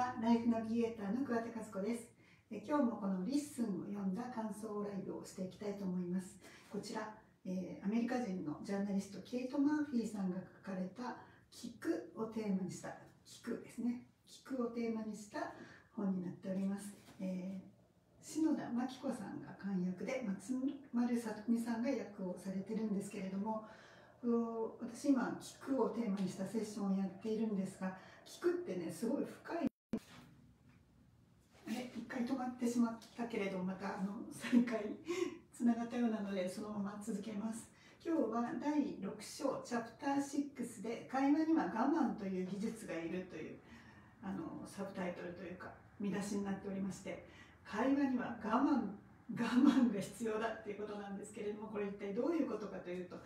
したライフナビゲーターの桑田和子です。え今日もこのリッスンを読んだ感想ライブをしていきたいと思います。こちら、えー、アメリカ人のジャーナリストケイト・マーフィーさんが書かれた「聞く」をテーマにした「聞く」ですね「聞く」をテーマにした本になっております、えー、篠田真貴子さんが監訳で松丸さとみさんが訳をされてるんですけれども私今「聞く」をテーマにしたセッションをやっているんですが聞くってねすごい深い回止まってしまったけれどまたあの再開つながったようなのでそのまま続けます。今日は第6章チャプター6で「会話には我慢という技術がいる」というあのサブタイトルというか見出しになっておりまして会話には我慢我慢が必要だっていうことなんですけれどもこれ一体どういうことかというと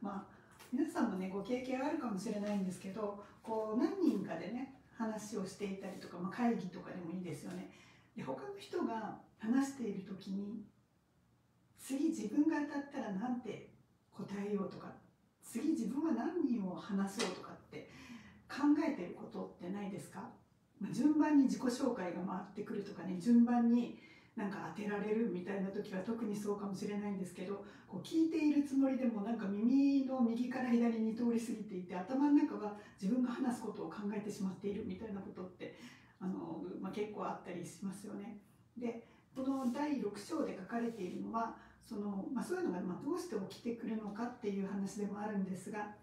まあ皆さんもねご経験あるかもしれないんですけどこう何人かでね話をしていたりとか、まあ、会議とかでもいいですよね。で他の人が話している時に次自分が当たったら何て答えようとか次自分は何人を話そうとかって考えてることってないですか、まあ、順番に自己紹介が回ってくるとかね順番になんか当てられるみたいな時は特にそうかもしれないんですけどこう聞いているつもりでもなんか耳の右から左に通り過ぎていて頭の中は自分が話すことを考えてしまっているみたいなことってあの、まあ、結構あったりしますよね。でこの第6章で書かれているのはその、まあ、そういうのがまどうして起きてくるのかっていう話でもあるんですが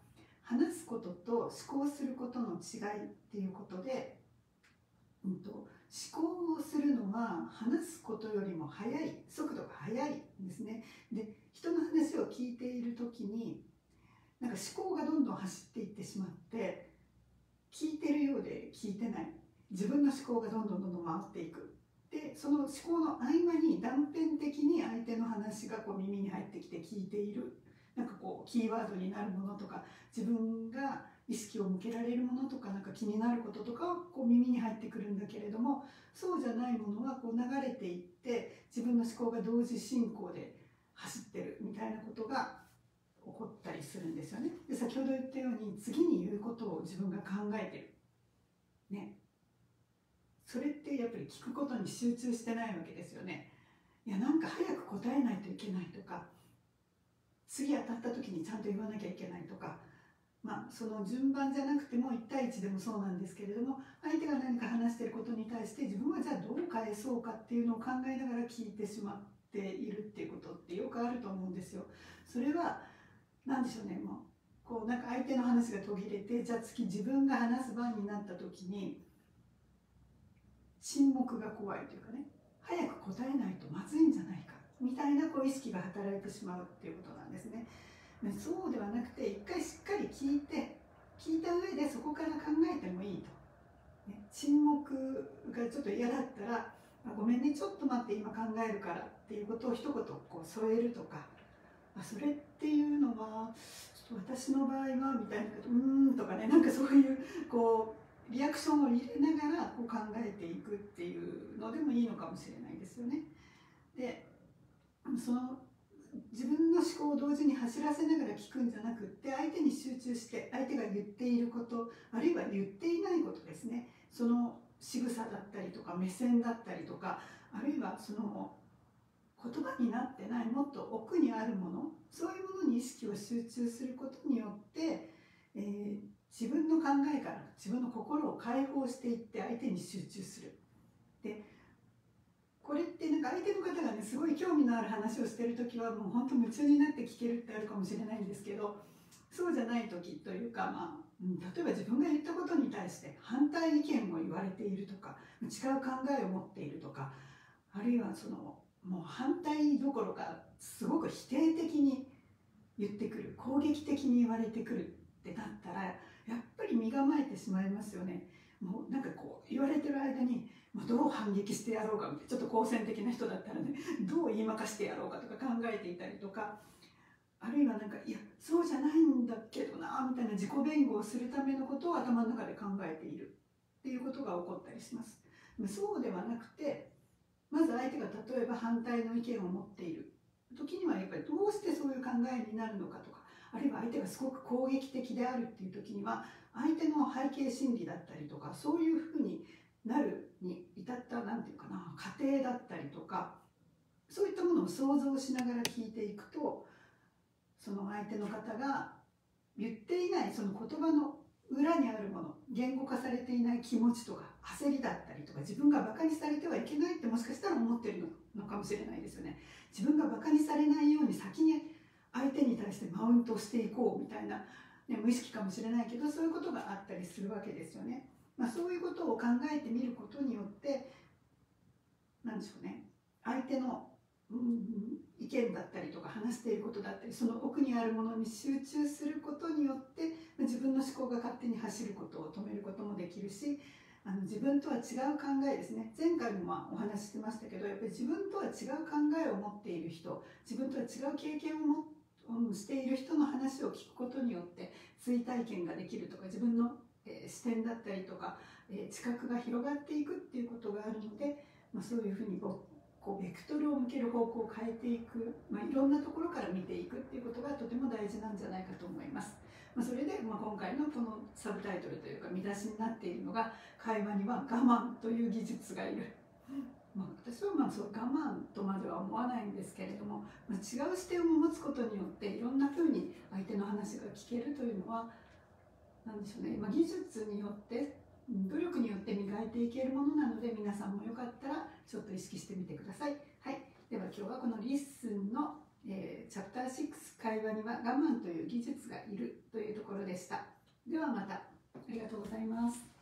話すことと思考することの違いっていうことで、うんと思考をするのは話すことよりも速い速度が速いんですねで人の話を聞いている時になんか思考がどんどん走っていってしまって聞いてるようで聞いてない自分の思考がどんどんどんどん回っていくでその思考の合間に断片的に相手の話がこう耳に入ってきて聞いているなんかこうキーワードになるものとか自分が意識を向けられるものとかなんか気になることとかはこう耳に入ってくるんだけれどもそうじゃないものはこう流れていって自分の思考が同時進行で走ってるみたいなことが起こったりするんですよね。で先ほど言ったように次に言うことを自分が考えてる。ね。それってやっぱり聞くことに集中してないわけですよね。いやなんか早く答えないといけないとか次当たった時にちゃんと言わなきゃいけないとかまあ、その順番じゃなくても1対1でもそうなんですけれども相手が何か話してることに対して自分はじゃあどう返そうかっていうのを考えながら聞いてしまっているっていうことってよくあると思うんですよ。それは何でしょうねもうこうなんか相手の話が途切れてじゃあ次自分が話す番になった時に沈黙が怖いというかね早く答えないとまずいんじゃないかみたいなこう意識が働いてしまうっていうことなんですね。そうではなくて一回しっかり聞いて聞いた上でそこから考えてもいいと、ね、沈黙がちょっと嫌だったら「ごめんねちょっと待って今考えるから」っていうことを一言こう添えるとかあそれっていうのはちょっと私の場合はみたいなこと「うーん」とかねなんかそういうこうリアクションを入れながらこう考えていくっていうのでもいいのかもしれないですよね。でその自分の思考を同時に走らせながら聞くんじゃなくって相手に集中して相手が言っていることあるいは言っていないことですねその仕草だったりとか目線だったりとかあるいはその言葉になってないもっと奥にあるものそういうものに意識を集中することによって、えー、自分の考えから自分の心を解放していって相手に集中する。でこれってなんか相手の方がねすごい興味のある話をしてる時はもう本当夢中になって聞けるってあるかもしれないんですけどそうじゃない時というか、まあ、例えば自分が言ったことに対して反対意見を言われているとか違う考えを持っているとかあるいはそのもう反対どころかすごく否定的に言ってくる攻撃的に言われてくるってなったらり身構えてしまいますよね。もうなんかこう言われてる間にま、どう反撃してやろうかみたいなちょっと好戦的な人だったらねどう言いまかしてやろうかとか考えていたりとかあるいはなんかいやそうじゃないんだけどなみたいな自己弁護をするためのことを頭の中で考えているっていうことが起こったりします。そうではなくてまず相手が例えば反対の意見を持っている時にはやっぱりどうしてそういう考えになるのかとかあるいは相手がすごく攻撃的であるっていう時には相手の背景心理だったりとかそういうふうになるに至った何て言うかな過程だったりとかそういったものを想像しながら聞いていくとその相手の方が言っていないその言葉の裏にあるもの言語化されていない気持ちとか焦りだったりとか自分がバカにされてはいけないってもしかしたら思ってるのかもしれないですよね。自分がバカにされないように先に相手に対してマウントしていこうみたいな、ね、無意識かもしれないけどそういうことがあったりするわけですよね、まあ、そういうことを考えてみることによって何でしょうね。相手の、うん、意見だったりとか話していることだったりその奥にあるものに集中することによって自分の思考が勝手に走ることを止めることもできるしあの自分とは違う考えですね。前回もお話ししてましたけどやっぱり自分とは違う考えを持っている人自分とは違う経験を持ってしている人の話を聞くことによって追体験ができるとか自分の、え、視点だったりとか、え、知覚が広がっていくっていうことがあるので、まあ、そういうふうにこうベクトルを向ける方向を変えていく、まあ、いろんなところから見ていくっていうことがとても大事なんじゃないかと思います。まあ、それで、まあ、今回のこのサブタイトルというか見出しになっているのが「会話には我慢という技術がいる」まあ、私はまあそう我慢とまでは思わないんですけれども、まあ、違う視点を持つことによっていろんなふうに相手の話が聞けるというのは何でしょうね、まあ、技術によって努力によって磨いていけるものなので皆さんもよかったらちょっと意識してみてください。はい、では今日はこの LISTEN の、えー、チャプター6会話には我慢という技術がいるというところでした。ではまたありがとうございます。